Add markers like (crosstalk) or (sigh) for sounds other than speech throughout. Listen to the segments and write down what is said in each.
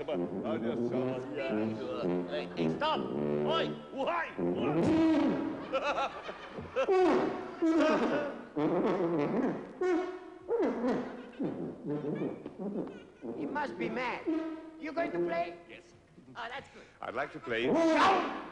Olha só. Hey, hey, stop! Oi! Uai! He must be mad. You going to play? Yes. Oh, that's good. I'd like to play. Solo,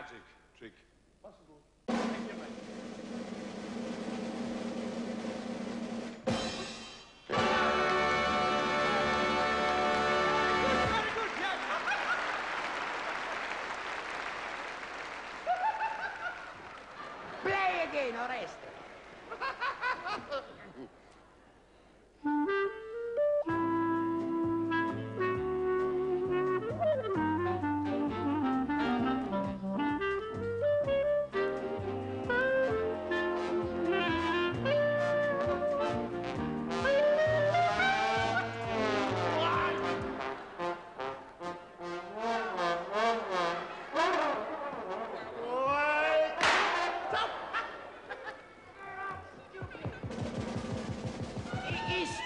magic trick. Possible. Thank you, mate. Very good, yes. Play again, Oreste.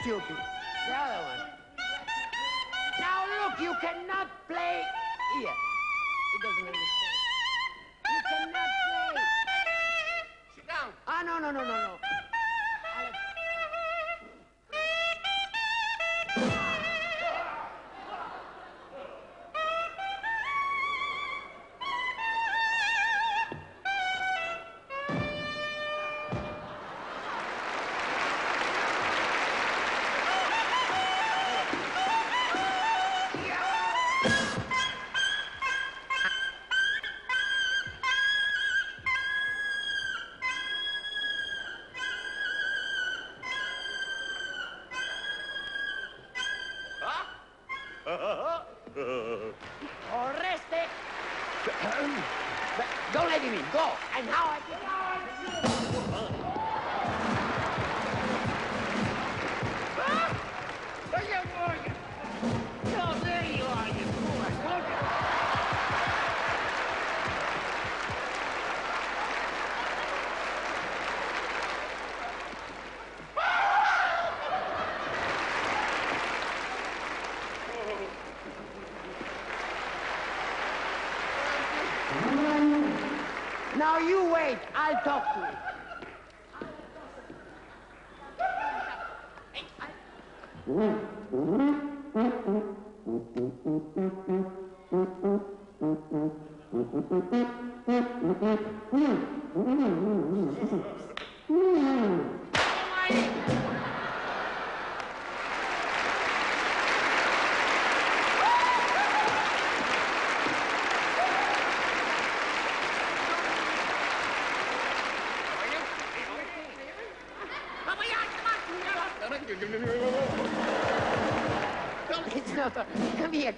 Stupid. The other one. Now look, you cannot play here. Oreste. Don't let him in. Go. And now I Now you wait. I'll talk to him. It's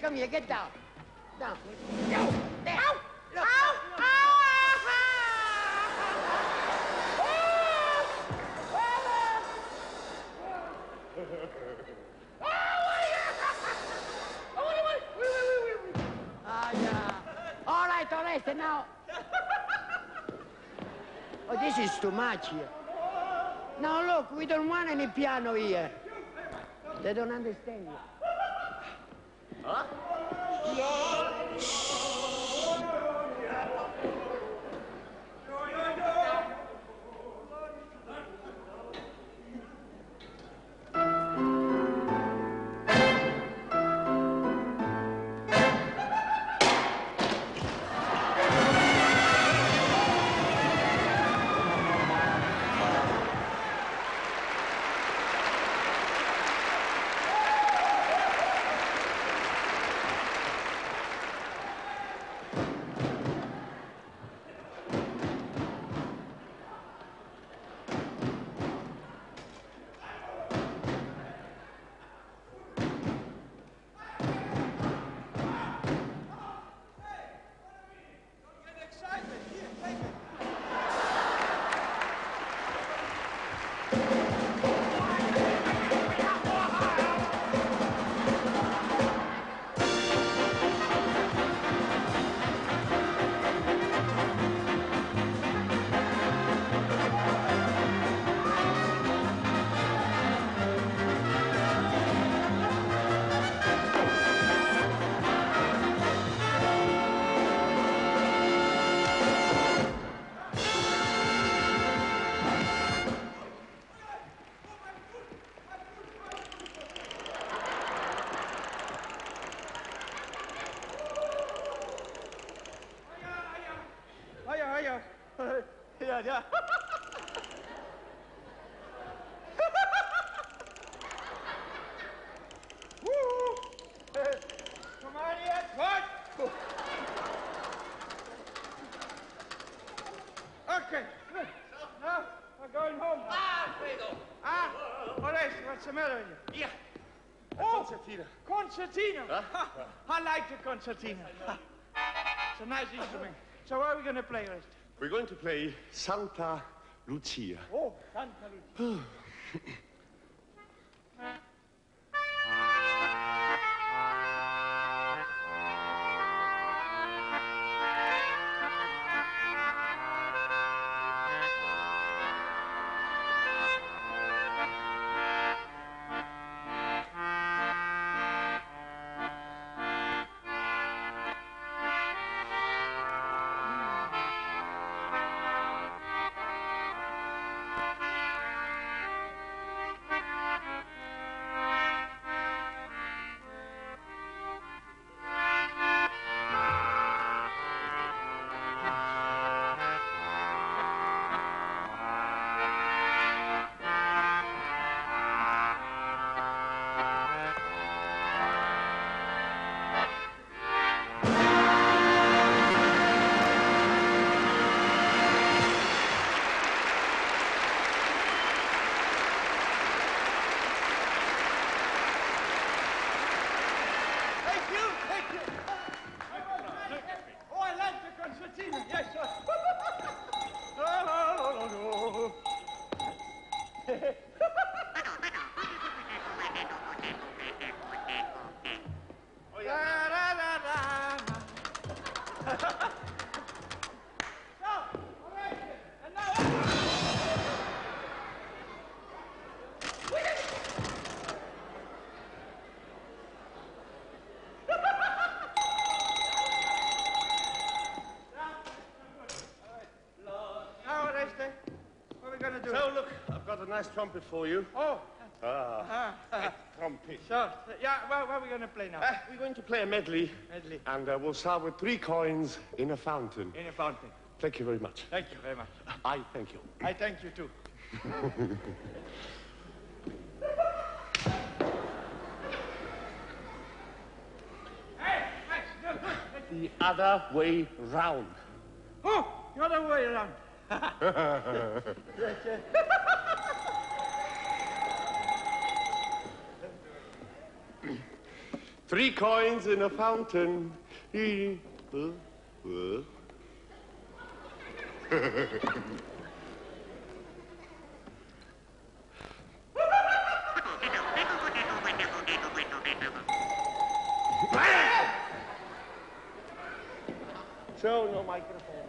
Come here. Get down. Down. Down. Down. Look. Ah, yeah. All right, Oreste, now. Oh, this is too much here. Now, look, we don't want any piano here. They don't understand you. Yeah. What's the matter with you? Yeah. Oh, Concertina. concertina. Ah. I like the concertina. it's a nice instrument. So what are we going to play, Rest? We're going to play Santa Lucia. Oh, Santa Lucia. (sighs) what gonna do? So, look, I've got a nice trumpet for you. Oh, Ah, ah, trumpet. so, yeah, what, what are we gonna play now? Uh, we're going to play a medley, Medley. and uh, we'll start with three coins in a fountain. In a fountain. Thank you very much. Thank you very much. I thank you. I thank you too. (laughs) hey, nice, good, good. The other way round. Oh, the other way around. (laughs) Three coins in a fountain. Uh, uh. (laughs) (laughs) So, no microphone.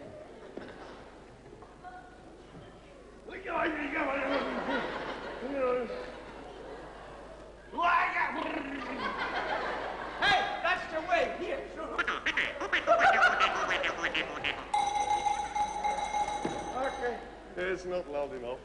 Hey, that's the way. Here. okay. It's not loud enough.